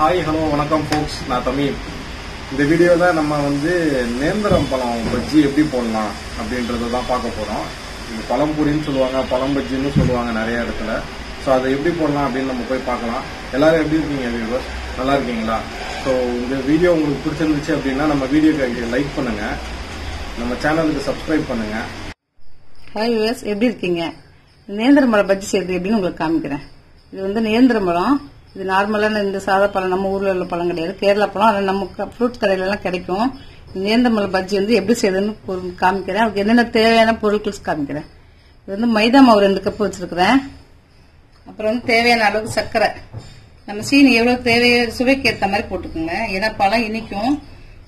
Hi hello வணக்கம் ஃபோக்ஸ் நான் தமிழ். இந்த வீடியோவில் நம்ம வந்து நேந்திரம் பழம் பஜ்ஜி எப்படி போடலாம் அப்படின்றத தான் பார்க்க போகிறோம் இது பழம்பொரின்னு சொல்லுவாங்க பழம் பஜ்ஜின்னு சொல்லுவாங்க நிறைய இடத்துல. ஸோ அதை எப்படி போடலாம் அப்படின்னு நம்ம போய் பார்க்கலாம். எல்லாரும் எப்படி இருக்கீங்க வியூவர்ஸ் நல்லா இருக்கீங்களா? ஸோ இந்த வீடியோ உங்களுக்கு பிடிச்சிருந்துச்சு அப்படின்னா நம்ம வீடியோக்கு லைக் பண்ணுங்க. நம்ம சேனலுக்கு சப்ஸ்கிரைப் பண்ணுங்க. ஹாய் வியூவர்ஸ் எப்படி இருக்கீங்க? நேந்திரம் பழம் பஜ்ஜி செய்யறது எப்படின்னு உங்களுக்கு காமிக்கிறேன். இது வந்து நேந்திரம் பழம். இது நார்மலான இந்த சாதா பழம் நம்ம ஊர்ல உள்ள பழம் கிடையாது. கேரளா பழம் அதை நம்ம ஃப்ரூட் கடையில எல்லாம் கிடைக்கும். இந்த பஜ்ஜி வந்து எப்படி செய்யுதுன்னு காமிக்கிறேன். அதுக்கு என்னென்ன தேவையான பொருட்கள் காமிக்கிறேன். இது வந்து மைதா மாவு ரெண்டு கப் வச்சிருக்கிறேன். அப்புறம் வந்து தேவையான அளவுக்கு சர்க்கரை. நம்ம சீனி எவ்வளவு தேவையோ சுவைக்கு ஏற்ற மாதிரி போட்டுக்கோங்க. ஏன்னா பழம் இனிக்கும்.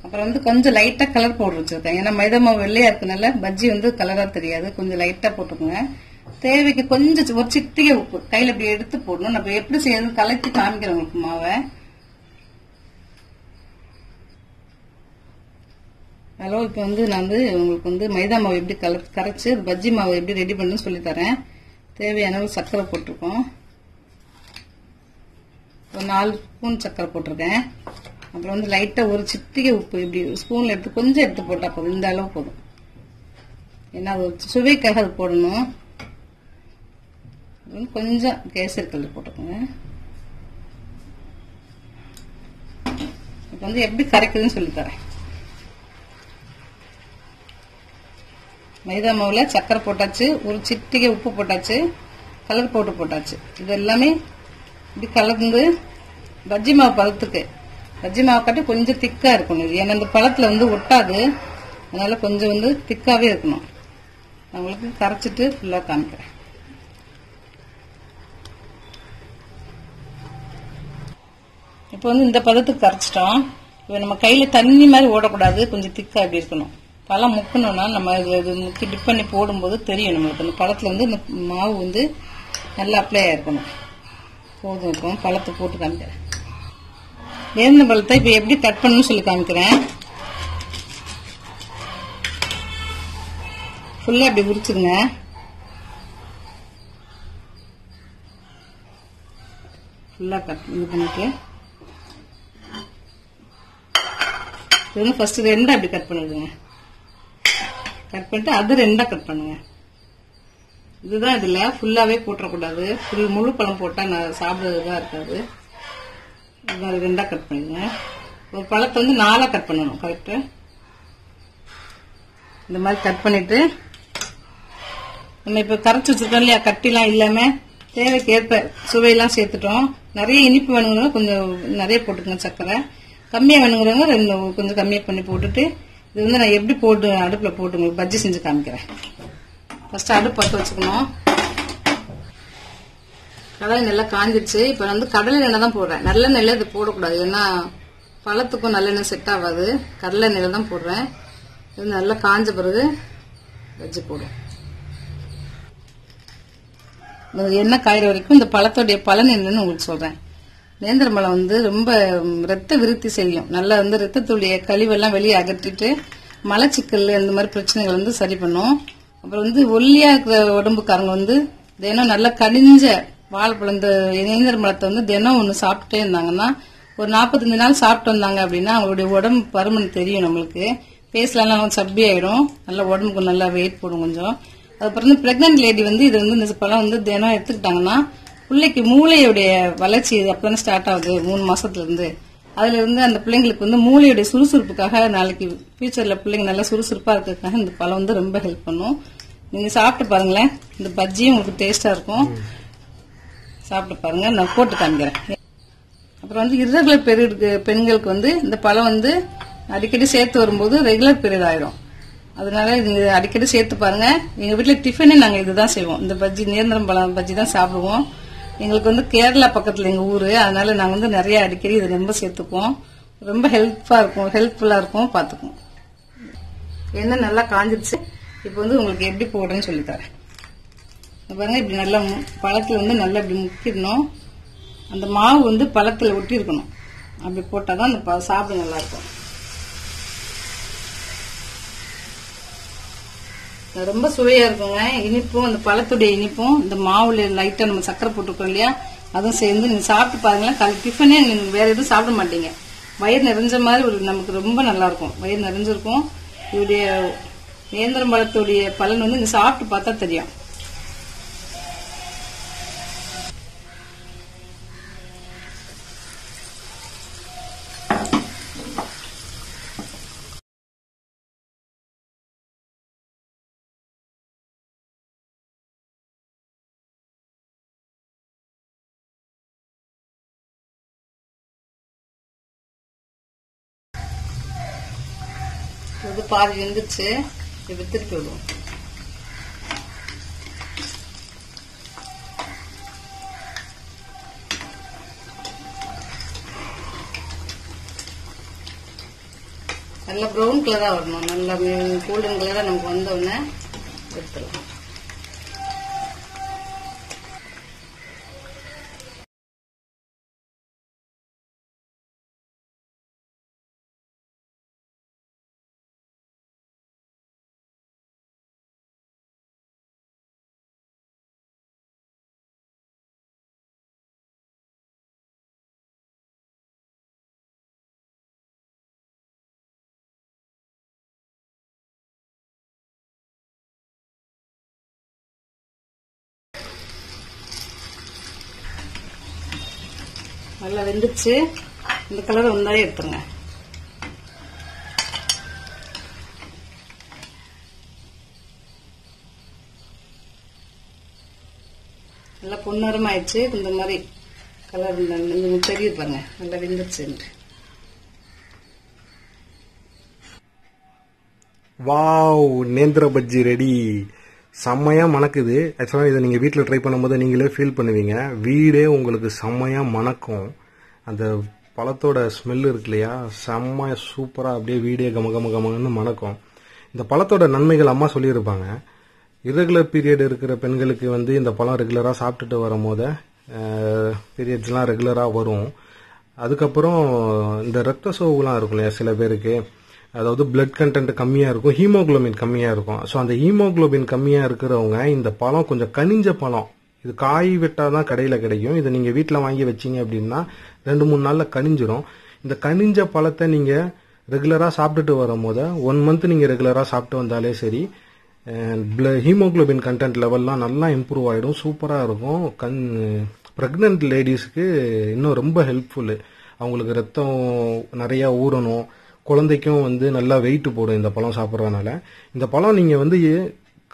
அப்புறம் வந்து கொஞ்சம் லைட்டா கலர் பவுடர் வச்சிருக்கேன். ஏன்னா மைதா மாவு வெள்ளையா இருக்கனால பஜ்ஜி வந்து கலரா தெரியாது. கொஞ்சம் லைட்டா போட்டுக்கோங்க. தேவைக்கு கொஞ்சம் ஒரு சிட்டிகை உப்பு. கையில இப்படி எடுத்து போடணும். நம்ம எப்படி செய்யறது? கலக்கி காமிக்கிறோம் உங்களுக்கு மாவை ஹலோ இப்போ வந்து நான் வந்து உங்களுக்கு வந்து மைதா மாவு எப்படி கல கரைச்சி அது பஜ்ஜி மாவு எப்படி ரெடி பண்ணுன்னு சொல்லி தரேன். தேவையான அளவு சர்க்கரை போட்டிருக்கோம். ஒரு நாலு ஸ்பூன் சர்க்கரை போட்டிருக்கேன். அப்புறம் வந்து லைட்டாக ஒரு சிட்டிகை உப்பு இப்படி ஸ்பூனில் எடுத்து கொஞ்சம் எடுத்து போட்டால் போதும். இந்த அளவு போதும். ஏன்னா அது ஒரு சுவைக்காக அது போடணும். கொஞ்சம் கேசரி கல் போட்டுக்கோங்க. இப்போ வந்து எப்படி கரைக்குதுன்னு சொல்லித்தரேன் மைதா மாவுல சக்கரை போட்டாச்சு ஒரு சிட்டிகை உப்பு போட்டாச்சு கலர் போட்டு போட்டாச்சு. இது எல்லாமே இப்படி கலந்து பஜ்ஜி மாவு பழத்துக்கு பஜ்ஜி மாவு காட்டி கொஞ்சம் திக்கா இருக்கணும். ஏன்னா இந்த பழத்துல வந்து ஒட்டாது. அதனால கொஞ்சம் வந்து திக்காவே இருக்கணும். நான் உங்களுக்கு கரைச்சிட்டு ஃபுல்லா காமிக்கிறேன். இப்போ வந்து இந்த பதத்துக்கு கரைச்சிட்டோம். இப்போ நம்ம கையில தண்ணி மாதிரி ஓடக்கூடாது. கொஞ்சம் திக்கா இப்படி இருக்கணும். பழம் முக்கணும்னா நம்ம இது முக்கி டிப் பண்ணி போடும்போது தெரியும் நம்மளுக்கு. அந்த பழத்துல வந்து இந்த மாவு வந்து நல்லா அப்ளை ஆயிருக்கணும். போதும் இருக்கும். பழத்தை போட்டு காமிக்கிறேன். வேந்த பழத்தை இப்போ எப்படி கட் பண்ணணும்னு சொல்லி காமிக்கிறேன். ஃபுல்லா அப்படி உரிச்சுங்க ஃபுல்லா கட் இது பண்ணிட்டு. இது வந்து ஃபர்ஸ்ட் ரெண்டா அப்படி கட் பண்ணிடுங்க. கட் பண்ணிட்டு அது ரெண்டா கட் பண்ணுங்க. இதுதான் இதுல ஃபுல்லாவே போட்டுறக்கூடாது. ஃபுல் முழு பழம் போட்டா நான் சாப்பிடுறதுதான் இருக்காது. இது ரெண்டா கட் பண்ணிடுங்க ஒரு பழத்தை வந்து நாலா கட் பண்ணணும் கரெக்டா இந்த மாதிரி கட் பண்ணிட்டு நம்ம இப்ப கரைச்சி வச்சிருக்கோம் இல்லையா கட்டிலாம் இல்லாம தேவைக்கேற்ப சுவையெல்லாம் சேர்த்துட்டோம். நிறைய இனிப்பு வேணுங்கிறவங்க கொஞ்சம் நிறைய போட்டுக்கோங்க சர்க்கரை. கம்மியா வேணுங்கிறவங்க ரெண்டு கொஞ்சம் கம்மியா பண்ணி போட்டுட்டு இது வந்து நான் எப்படி போட்டு அடுப்புல போட்டு உங்களுக்கு பஜ்ஜி செஞ்சு காமிக்கிறேன். ஃபர்ஸ்ட் அடுப்பு பற்ற வச்சுக்கணும். கடலை நல்லா காஞ்சிருச்சு. இப்போ வந்து கடலை எண்ணெய் தான் போடுறேன். நல்ல நெல்லை இது போடக்கூடாது. ஏன்னா பழத்துக்கும் நல்லெண்ணெய் செட் ஆகாது. கடலை நெல்லை தான் போடுறேன். இது நல்லா காஞ்ச பிறகு வச்சு போடும் எண்ணெய் காயிற வரைக்கும் இந்த பழத்தோடைய பலன் என்னன்னு உங்களுக்கு சொல்றேன். நேந்திர வந்து ரொம்ப ரத்த விருத்தி செய்யும். நல்லா வந்து ரத்தத்துடைய கழிவெல்லாம் வெளியே அகற்றிட்டு மலச்சிக்கல் இந்த மாதிரி பிரச்சனைகள் வந்து சரி பண்ணும். அப்புறம் வந்து ஒல்லியா இருக்கிற உடம்புக்காரங்க வந்து தினம் நல்லா கனிஞ்ச வாழைப்பழம் இந்த நேந்திர வந்து தினம் ஒன்று சாப்பிட்டே இருந்தாங்கன்னா ஒரு நாற்பத்தஞ்சு நாள் சாப்பிட்டு வந்தாங்க அப்படின்னா அவங்களுடைய உடம்பு பருமன் தெரியும் நம்மளுக்கு. ஃபேஸ்லாம் சப்பி ஆயிடும். நல்லா உடம்புக்கு நல்லா வெயிட் போடும் கொஞ்சம். அதுக்கப்புறம் வந்து ப்ரெக்னென்ட் லேடி வந்து இது வந்து இந்த பழம் வந்து தினம் எடுத்துக்கிட்டாங்கன்னா பிள்ளைக்கு மூளையுடைய வளர்ச்சி அப்பதானே ஸ்டார்ட் ஆகுது மூணு மாசத்துல இருந்து அதுல இருந்து அந்த பிள்ளைங்களுக்கு வந்து மூளையுடைய சுறுசுறுப்புக்காக நாளைக்கு ஃபியூச்சர்ல பிள்ளைங்க நல்லா சுறுசுறுப்பா இருக்கிறதுக்காக இந்த பழம் வந்து ரொம்ப ஹெல்ப் பண்ணும். நீங்க சாப்பிட்டு பாருங்களேன் இந்த பஜ்ஜியும் உங்களுக்கு டேஸ்டா இருக்கும். சாப்பிட்டு பாருங்க நான் போட்டு காமிக்கிறேன். அப்புறம் வந்து இரகுலர் பீரியட் பெண்களுக்கு வந்து இந்த பழம் வந்து அடிக்கடி சேர்த்து வரும்போது ரெகுலர் பீரியட் ஆயிடும் அதனால நீங்க அடிக்கடி சேர்த்து பாருங்க. எங்க வீட்டுல டிஃபனே நாங்க இதுதான் செய்வோம். இந்த பஜ்ஜி நேந்திரம் பழம் பஜ்ஜி தான் சாப்பிடுவோம். எங்களுக்கு வந்து கேரளா பக்கத்துல எங்க ஊரு. அதனால நாங்க வந்து நிறைய அடிக்கடி இதை ரொம்ப சேர்த்துக்குவோம். ரொம்ப ஹெல்ப்ஃபா இருக்கும். ஹெல்ப்ஃபுல்லா இருக்கும். பாத்துக்குவோம் எண்ணெய் நல்லா காஞ்சிருச்சு. இப்போ வந்து உங்களுக்கு எப்படி போடுறேன்னு சொல்லித்தரேன் பாருங்கள் பாருங்க இப்படி நல்லா பழத்தில் பழத்துல வந்து நல்லா இப்படி முக்கிடணும். அந்த மாவு வந்து பழத்துல ஒட்டி இருக்கணும் அப்படி போட்டாதான் அந்த ப- சாப்பிட நல்லா இருக்கும் இது ரொம்ப சுவையா இருக்குங்க. இனிப்பும் அந்த பழத்துடைய இனிப்பும் இந்த மாவுல லைட்டா நம்ம சக்கரை போட்டிருக்கோம் இல்லையா? அதுவும் சேர்ந்து நீங்க சாப்பிட்டு பாருங்களேன். காலை டிஃபனே நீங்க வேற எதுவும் சாப்பிட மாட்டீங்க. வயிறு நிறைஞ்ச மாதிரி ஒரு நமக்கு ரொம்ப நல்லா இருக்கும். வயிறு நிறைஞ்சிருக்கும். இதோடைய நேந்திரம் பழத்துடைய பலன் வந்து நீங்க சாப்பிட்டு பார்த்தா தெரியும். இது பாதி வெந்துச்சு இப்போ திருப்பி விடுவோம் நல்லா ப்ரௌன் கலராக வரணும். நல்லா கோல்டன் கலராக நமக்கு வந்தோடனே எடுத்துடலாம். நல்லா வெந்துச்சு இந்த கலர் வந்தாலே எடுத்துருங்க. நல்லா பொன்னரம் ஆயிடுச்சு இந்த மாதிரி கலர் இந்த தெரியுது பாருங்க. நல்லா வெந்துருச்சுன்ட்டு வாவ் நேந்திர பஜ்ஜி ரெடி செம்மையாக மணக்குது. ஆக்சுவலாக இதை நீங்கள் வீட்டில் ட்ரை பண்ணும்போது நீங்களே ஃபீல் பண்ணுவீங்க. வீடே உங்களுக்கு செம்மையாக மணக்கும். அந்த பழத்தோட ஸ்மெல் இருக்கு இல்லையா? செம்மையாக சூப்பராக அப்படியே வீடே கம கம கமன்னு மணக்கும். இந்த பழத்தோட நன்மைகள் அம்மா சொல்லியிருப்பாங்க. இரகுலர் பீரியட் இருக்கிற பெண்களுக்கு வந்து இந்த பழம் ரெகுலராக சாப்பிட்டுட்டு வரும்போது பீரியட்ஸ்லாம் ரெகுலராக வரும். அதுக்கப்புறம் இந்த ரத்த சோவுலாம் இருக்கும் இல்லையா சில பேருக்கு? அதாவது பிளட் கண்டென்ட் கம்மியாக இருக்கும் ஹீமோகுளோபின் கம்மியாக இருக்கும். ஸோ அந்த ஹீமோகுளோபின் கம்மியாக இருக்கிறவங்க இந்த பழம் கொஞ்சம் கனிஞ்ச பழம். இது காய் விட்டால் தான் கடையில் கிடைக்கும். இதை நீங்கள் வீட்டில் வாங்கி வச்சீங்க அப்படின்னா ரெண்டு மூணு நாளில் கனிஞ்சிரும். இந்த கனிஞ்ச பழத்தை நீங்கள் ரெகுலராக சாப்பிட்டுட்டு வரும்போது ஒன் மந்த் நீங்கள் ரெகுலராக சாப்பிட்டு வந்தாலே சரி ஹீமோகுளோபின் கண்டென்ட் லெவல்லாம் நல்லா இம்ப்ரூவ் ஆகிடும் சூப்பராக இருக்கும். கண் ப்ரெக்னென்ட் லேடிஸ்க்கு இன்னும் ரொம்ப ஹெல்ப்ஃபுல்லு அவங்களுக்கு ரத்தம் நிறையா ஊறணும். குழந்தைக்கும் வந்து நல்லா வெயிட் போடும் இந்த பழம் சாப்பிட்றதுனால. இந்த பழம் நீங்கள் வந்து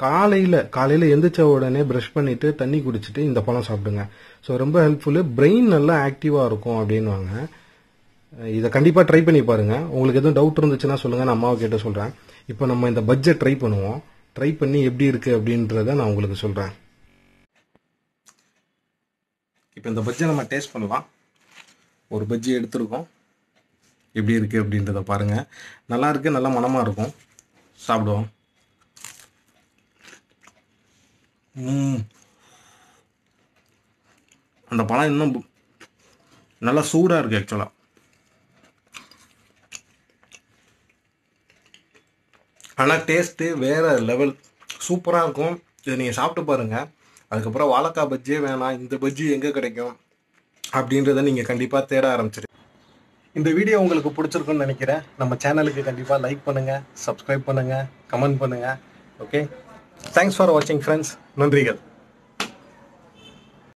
காலையில் காலையில் எந்திரிச்ச உடனே ப்ரஷ் பண்ணிவிட்டு தண்ணி குடிச்சிட்டு இந்த பழம் சாப்பிடுங்க. ஸோ ரொம்ப ஹெல்ப்ஃபுல்லு பிரெயின் நல்லா ஆக்டிவாக இருக்கும் அப்படின்வாங்க இதை கண்டிப்பாக ட்ரை பண்ணி பாருங்கள் உங்களுக்கு எதுவும் டவுட் இருந்துச்சுன்னா சொல்லுங்கள் நான் அம்மாவை கேட்டு சொல்கிறேன் இப்போ நம்ம இந்த பட்ஜெட் ட்ரை பண்ணுவோம். ட்ரை பண்ணி எப்படி இருக்குது அப்படின்றத நான் உங்களுக்கு சொல்கிறேன் இப்போ இந்த பஜ்ஜை நம்ம டேஸ்ட் பண்ணலாம். ஒரு பஜ்ஜி எடுத்துருக்கோம். எப்படி இருக்கு அப்படின்றத பாருங்கள் நல்லா இருக்கு நல்லா மனமாக இருக்கும். சாப்பிடுவோம். அந்த பழம் இன்னும் நல்லா சூடாக இருக்கு ஆக்சுவலாக ஆனால் டேஸ்ட்டு வேற லெவல் சூப்பராக இருக்கும். இதை நீங்கள் சாப்பிட்டு பாருங்க. அதுக்கப்புறம் வாழைக்காய் பஜ்ஜியே வேணாம். இந்த பஜ்ஜி எங்கே கிடைக்கும்? அப்படின்றத நீங்கள் கண்டிப்பாக தேட ஆரம்பிச்சிரு இந்த வீடியோ உங்களுக்கு பிடிச்சிருக்குன்னு நினைக்கிறேன். நம்ம சேனலுக்கு கண்டிப்பாக லைக் பண்ணுங்கள் சப்ஸ்கிரைப் பண்ணுங்கள் கமெண்ட் பண்ணுங்கள் ஓகே தேங்க்ஸ் ஃபார் வாட்சிங் ஃப்ரெண்ட்ஸ் நன்றிகள்.